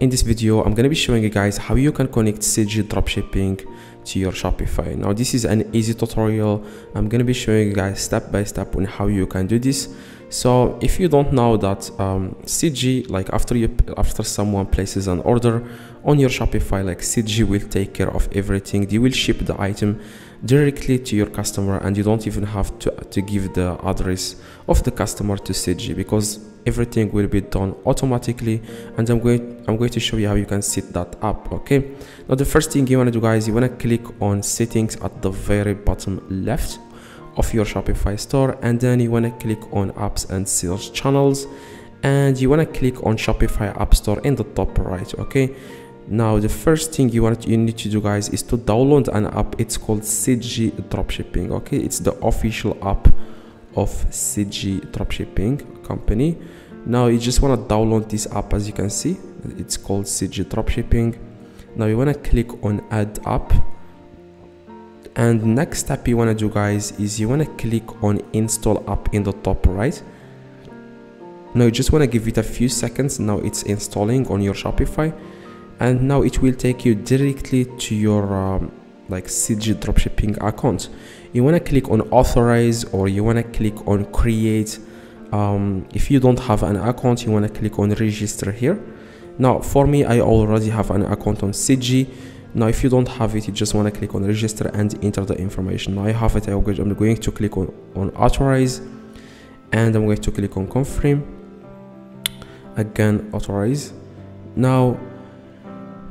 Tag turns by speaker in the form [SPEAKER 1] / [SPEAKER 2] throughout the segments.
[SPEAKER 1] in this video I'm gonna be showing you guys how you can connect CJ dropshipping to your Shopify. Now this is an easy tutorial. I'm gonna be showing you guys step by step on how you can do this. So if you don't know that um, CJ like after you after someone places an order on your Shopify like CJ will take care of everything. They will ship the item directly to your customer and you don't even have to, to give the address of the customer to CG because everything will be done automatically and I'm going I'm going to show you how you can set that up okay? Now the first thing you want to do guys you want to click on settings at the very bottom left of your Shopify store and then you want to click on apps and sales channels and you want to click on Shopify App Store in the top right okay? Now the first thing you want you need to do guys is to download an app. It's called CJ dropshipping okay? It's the official app of CJ dropshipping company now you just want to download this app as you can see. It's called CJ dropshipping. Now you want to click on add app. And next step you want to do guys is you want to click on install app in the top right. Now you just want to give it a few seconds. Now it's installing on your shopify. And now it will take you directly to your um, like cj dropshipping account. You want to click on authorize or you want to click on create um, if you don't have an account you want to click on register here. Now for me i already have an account on cj now if you don't have it you just want to click on register and enter the information. Now i have it. I'm going to click on on authorize. And i'm going to click on confirm. Again authorize. Now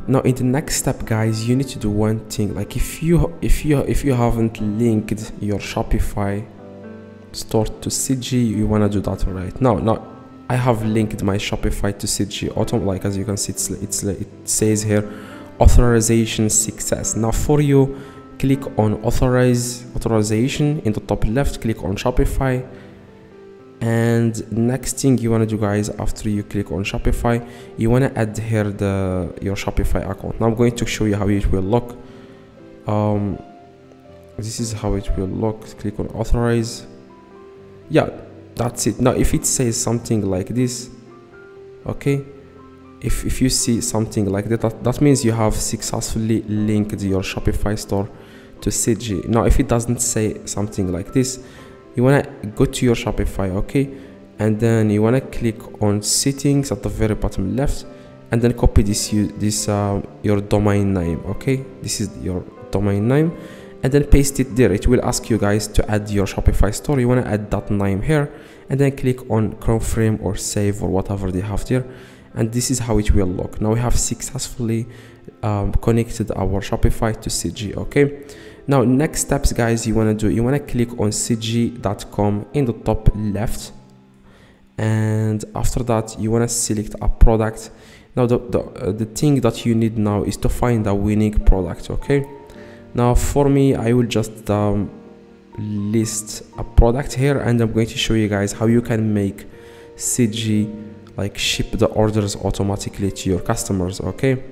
[SPEAKER 1] now in the next step guys you need to do one thing. Like if you if you if you haven't linked your shopify store to cj you want to do that right now now i have linked my shopify to cj auto like as you can see it's, it's it says here authorization success. Now for you click on authorize authorization. In the top left click on shopify. And next thing you want to do guys after you click on shopify you want to add here the your shopify account. Now i'm going to show you how it will look. Um this is how it will look. Click on authorize yeah that's it. Now if it says something like this okay if, if you see something like that, that that means you have successfully linked your shopify store to cj now if it doesn't say something like this you want to go to your shopify okay and then you want to click on settings at the very bottom left and then copy this you this uh, your domain name okay? This is your domain name and then paste it there. It will ask you guys to add your shopify store. You want to add that name here and then click on confirm or save or whatever they have there. And this is how it will look. Now we have successfully um, connected our shopify to cj okay? Now next steps guys you want to do you want to click on cj.com in the top left. And after that you want to select a product. Now the the, uh, the thing that you need now is to find a winning product okay now for me i will just um, list a product here and i'm going to show you guys how you can make cj like ship the orders automatically to your customers okay?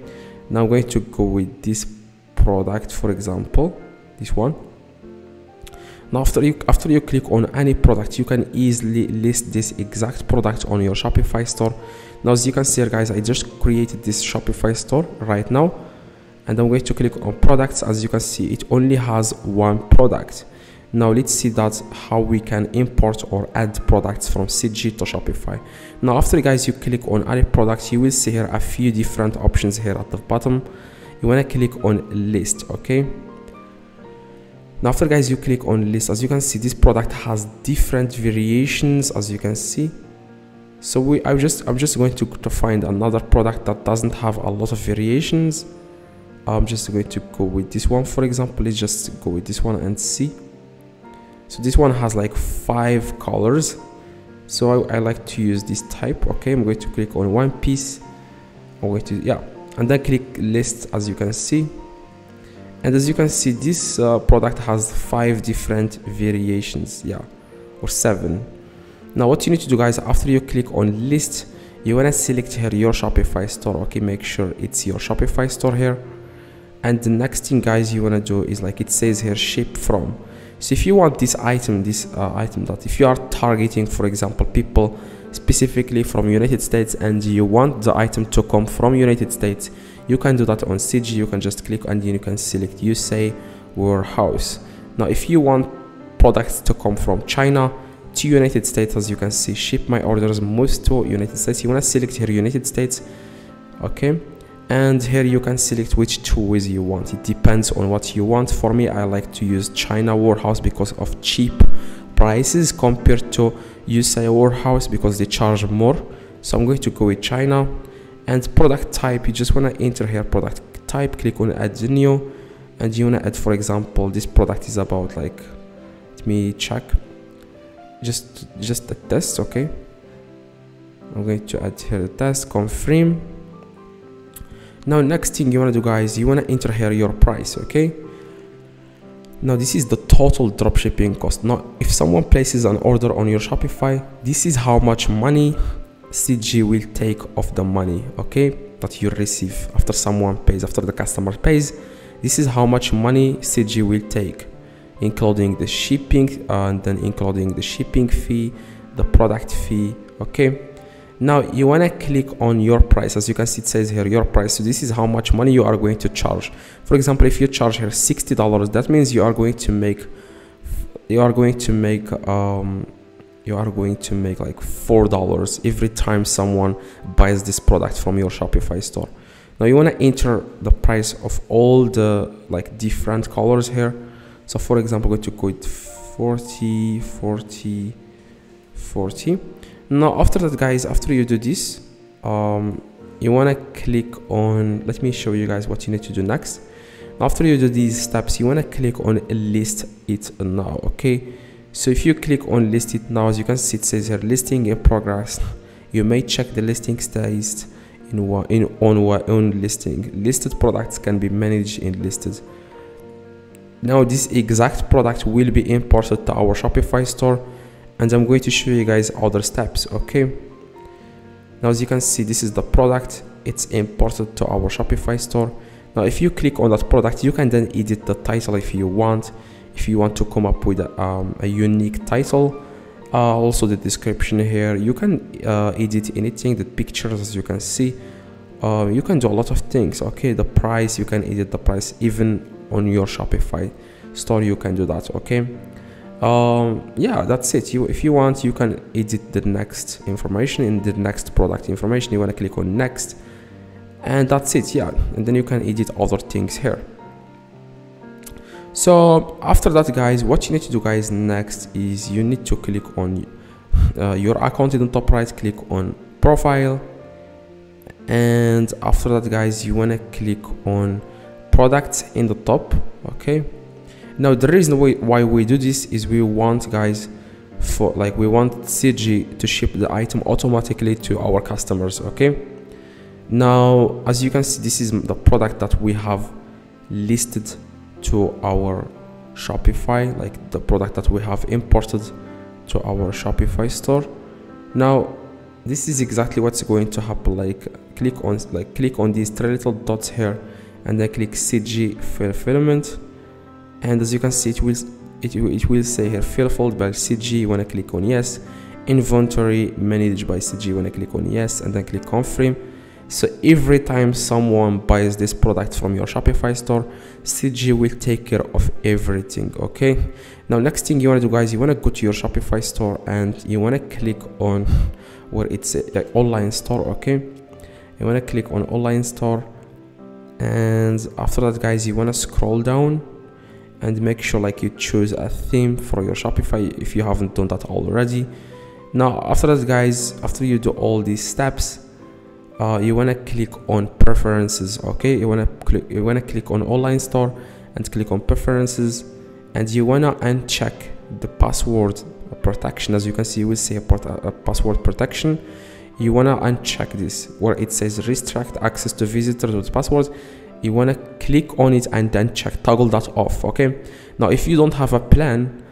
[SPEAKER 1] Now i'm going to go with this product for example this one. Now after you after you click on any product you can easily list this exact product on your shopify store. Now as you can see here guys i just created this shopify store right now and i'm going to click on products. As you can see it only has one product. Now let's see that how we can import or add products from cj to shopify. Now after guys you click on add products you will see here a few different options here at the bottom. You want to click on list okay? Now after guys you click on list as you can see this product has different variations as you can see. So we i'm just i'm just going to, to find another product that doesn't have a lot of variations i'm just going to go with this one for example let's just go with this one and see. So this one has like five colors. So I, I like to use this type okay? I'm going to click on one piece. I'm going to yeah and then click list as you can see. And as you can see this uh, product has five different variations yeah or seven. Now what you need to do guys after you click on list you want to select here your shopify store okay? Make sure it's your shopify store here and the next thing guys you want to do is like it says here ship from. So if you want this item this uh, item that if you are targeting for example people specifically from united states and you want the item to come from united states you can do that on cj you can just click and then you can select usa warehouse. Now if you want products to come from china to united states as you can see ship my orders most to united states. You want to select here united states okay and here you can select which two ways you want. It depends on what you want. For me i like to use china warehouse because of cheap prices compared to USA warehouse because they charge more. So I'm going to go with China. And product type you just want to enter here product type click on add new. And you want to add for example this product is about like let me check. Just just a test okay? I'm going to add here the test confirm now next thing you want to do guys you want to enter here your price okay? Now this is the total dropshipping cost. Now if someone places an order on your shopify this is how much money cj will take off the money okay? That you receive after someone pays after the customer pays. This is how much money cj will take including the shipping and then including the shipping fee the product fee okay now you want to click on your price as you can see it says here your price. So this is how much money you are going to charge. For example if you charge here 60 dollars that means you are going to make you are going to make um you are going to make like four dollars every time someone buys this product from your shopify store. Now you want to enter the price of all the like different colors here. So for example go to go with 40 40 40 now after that guys after you do this um, you want to click on let me show you guys what you need to do next. After you do these steps you want to click on list it now okay? So if you click on list it now as you can see it says here listing in progress. You may check the listing status in one in on one own listing. Listed products can be managed in listed. Now this exact product will be imported to our shopify store and I'm going to show you guys other steps okay? Now as you can see this is the product. It's imported to our Shopify store. Now if you click on that product you can then edit the title if you want if you want to come up with a, um, a unique title. Uh, also the description here. You can uh, edit anything the pictures as you can see. Uh, you can do a lot of things okay? The price you can edit the price even on your Shopify store you can do that okay um, yeah that's it. You if you want you can edit the next information in the next product information. You want to click on next and that's it yeah. And then you can edit other things here. So after that guys what you need to do guys next is you need to click on uh, your account in the top right click on profile. And after that guys you want to click on products in the top okay now the reason why we do this is we want guys for like we want cj to ship the item automatically to our customers okay? Now as you can see this is the product that we have listed to our shopify like the product that we have imported to our shopify store. Now this is exactly what's going to happen like click on like click on these three little dots here and then click cj fulfillment and as you can see it will it, it will say here fulfilled by CJ when I click on yes inventory managed by CJ when I click on yes and then click confirm so every time someone buys this product from your Shopify store CJ will take care of everything okay? Now next thing you want to do guys you want to go to your Shopify store and you want to click on where it's like online store okay? You want to click on online store and after that guys you want to scroll down and make sure like you choose a theme for your shopify if you haven't done that already. Now after that guys after you do all these steps uh, you want to click on preferences okay? You want to click you want to click on online store and click on preferences and you want to uncheck the password protection. As you can see we say a, a password protection. You want to uncheck this where it says restrict access to visitors with passwords you want to click on it and then check toggle that off okay? Now if you don't have a plan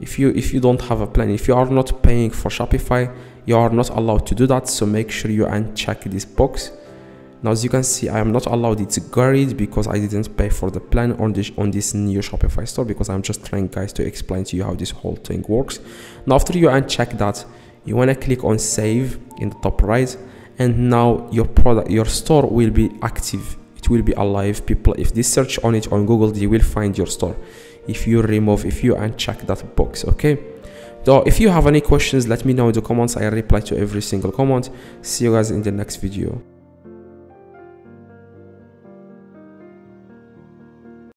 [SPEAKER 1] if you if you don't have a plan if you are not paying for shopify you are not allowed to do that so make sure you uncheck this box. Now as you can see i am not allowed it's buried because i didn't pay for the plan on this on this new shopify store because i'm just trying guys to explain to you how this whole thing works. Now after you uncheck that you want to click on save in the top right and now your product your store will be active will be alive. People if they search on it on google they will find your store. If you remove if you uncheck that box okay? So if you have any questions let me know in the comments. I reply to every single comment. See you guys in the next video